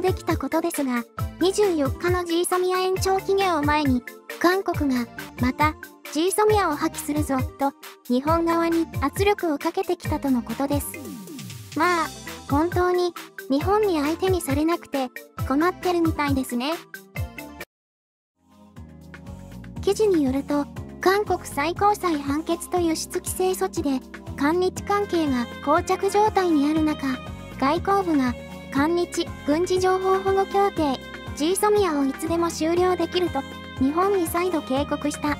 できたことですが、24日の G ソミア延長期限を前に、韓国が、また、G ソミアを破棄するぞ、と、日本側に圧力をかけてきたとのことです。まあ、本当に、日本に相手にされなくて、困ってるみたいですね。記事によると、韓国最高裁判決と輸出規制措置で、韓日関係が膠着状態にある中、外交部が韓日軍事情報保護協定 G ソミアをいつでも終了できると日本に再度警告した。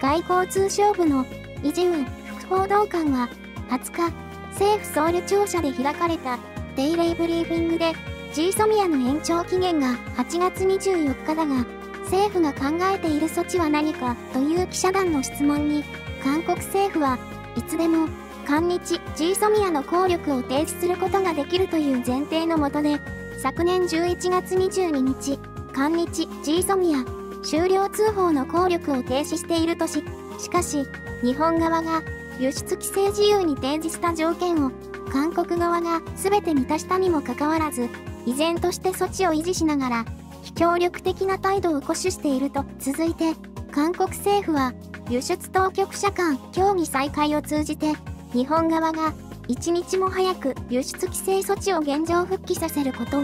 外交通商部のイジウン副報道官は20日、政府総理庁舎で開かれたデイレイブリーフィングで G ソミアの延長期限が8月24日だが、政府が考えている措置は何かという記者団の質問に、韓国政府はいつでも韓日 G ソミアの効力を停止することができるという前提のもとで、昨年11月22日、韓日 G ソミア終了通報の効力を停止しているとし、しかし、日本側が輸出規制自由に提示した条件を韓国側が全て満たしたにもかかわらず、依然として措置を維持しながら、非協力的な態度を固守していると続いて、韓国政府は輸出当局者間協議再開を通じて、日本側が一日も早く輸出規制措置を現状復帰させることを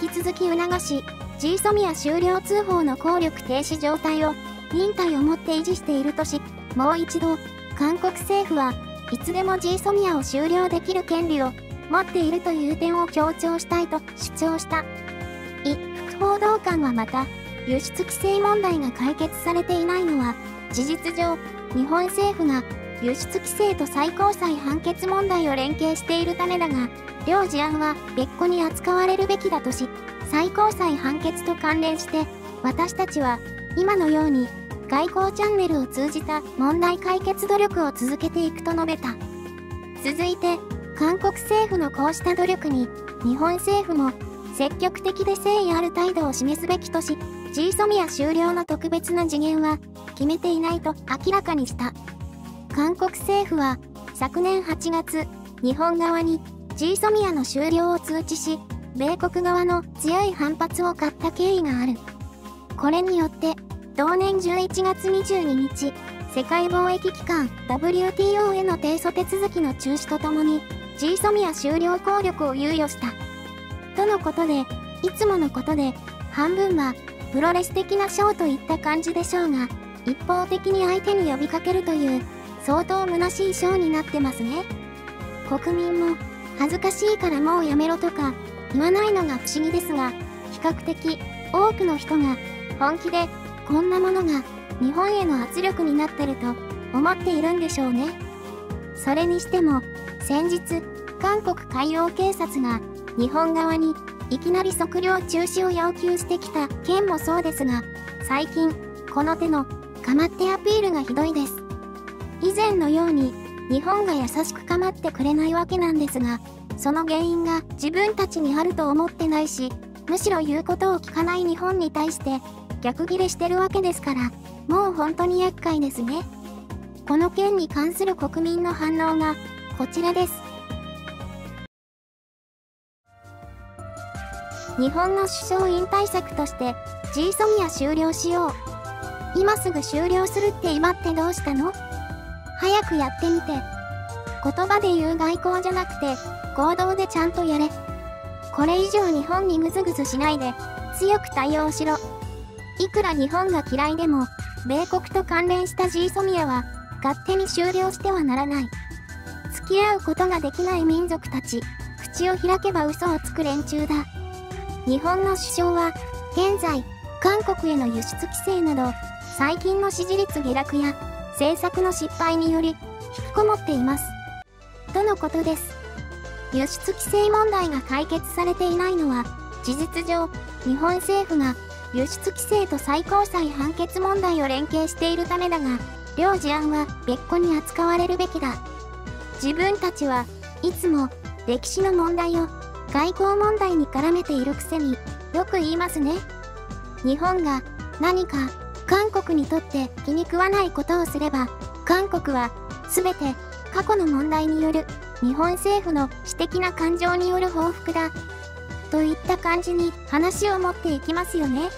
引き続き促し、G ソミア終了通報の効力停止状態を忍耐をもって維持しているとし、もう一度、韓国政府はいつでも G ソミアを終了できる権利を持っているという点を強調したいと主張した。イ副報道官はまた、輸出規制問題が解決されていないのは、事実上、日本政府が輸出規制と最高裁判決問題を連携しているためだが、両事案は別個に扱われるべきだとし、最高裁判決と関連して、私たちは今のように外交チャンネルを通じた問題解決努力を続けていくと述べた。続いて、韓国政府のこうした努力に、日本政府も積極的で誠意ある態度を示すべきとし、G ソミア終了の特別な次元は決めていないと明らかにした。韓国政府は昨年8月、日本側に G ソミアの終了を通知し、米国側の強い反発を買った経緯がある。これによって、同年11月22日、世界貿易機関 WTO への提訴手続きの中止とともに、G ソミア終了効力を猶予した。とのことで、いつものことで、半分は、プロレス的なショーといった感じでしょうが、一方的に相手に呼びかけるという、相当虚しいショーになってますね。国民も、恥ずかしいからもうやめろとか、言わないのが不思議ですが、比較的、多くの人が、本気で、こんなものが、日本への圧力になってると、思っているんでしょうね。それにしても、先日、韓国海洋警察が、日本側に、いきなり測量中止を要求してきた件もそうですが、最近、この手の、かまってアピールがひどいです。以前のように、日本が優しく構ってくれないわけなんですが、その原因が自分たちにあると思ってないし、むしろ言うことを聞かない日本に対して逆ギレしてるわけですから、もう本当に厄介ですね。この件に関する国民の反応がこちらです。日本の首相引退策として G ソミア終了しよう。今すぐ終了するって今ってどうしたの？早くやってみて。言葉で言う外交じゃなくて、行動でちゃんとやれ。これ以上日本にぐずぐずしないで、強く対応しろ。いくら日本が嫌いでも、米国と関連した G ソミアは、勝手に終了してはならない。付き合うことができない民族たち、口を開けば嘘をつく連中だ。日本の首相は、現在、韓国への輸出規制など、最近の支持率下落や、政策の失敗により、引きこもっています。とのことです。輸出規制問題が解決されていないのは、事実上、日本政府が輸出規制と最高裁判決問題を連携しているためだが、両事案は別個に扱われるべきだ。自分たちはいつも歴史の問題を外交問題に絡めているくせによく言いますね。日本が何か韓国にとって気に食わないことをすれば、韓国は全て過去の問題による日本政府の私的な感情による報復だ。といった感じに話を持っていきますよね。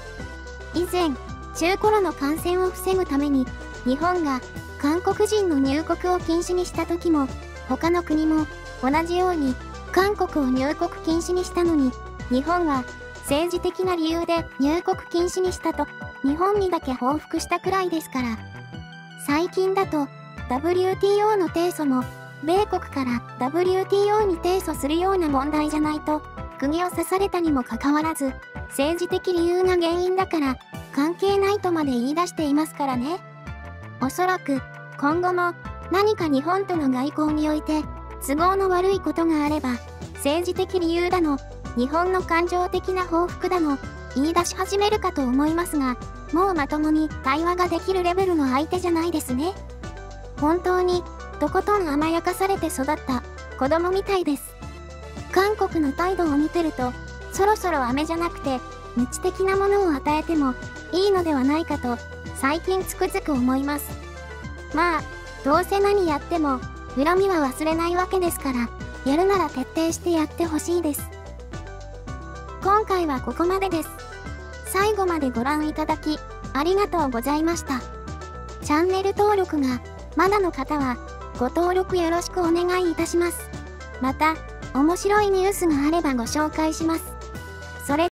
以前、中コロの感染を防ぐために、日本が韓国人の入国を禁止にした時も、他の国も同じように韓国を入国禁止にしたのに、日本は政治的な理由で入国禁止にしたと、日本にだけ報復したくらいですから。最近だと、WTO の提訴も、米国から WTO に提訴するような問題じゃないと、釘を刺されたにもかかわらず、政治的理由が原因だから、関係ないとまで言い出していますからね。おそらく、今後も、何か日本との外交において、都合の悪いことがあれば、政治的理由だの、日本の感情的な報復だの、言い出し始めるかと思いますが、もうまともに対話ができるレベルの相手じゃないですね。本当に、とことん甘やかされて育った子供みたいです。韓国の態度を見てると、そろそろ飴じゃなくて、無知的なものを与えてもいいのではないかと、最近つくづく思います。まあ、どうせ何やっても、恨みは忘れないわけですから、やるなら徹底してやってほしいです。今回はここまでです。最後までご覧いただき、ありがとうございました。チャンネル登録がまだの方は、ご登録よろしくお願いいたします。また、面白いニュースがあればご紹介します。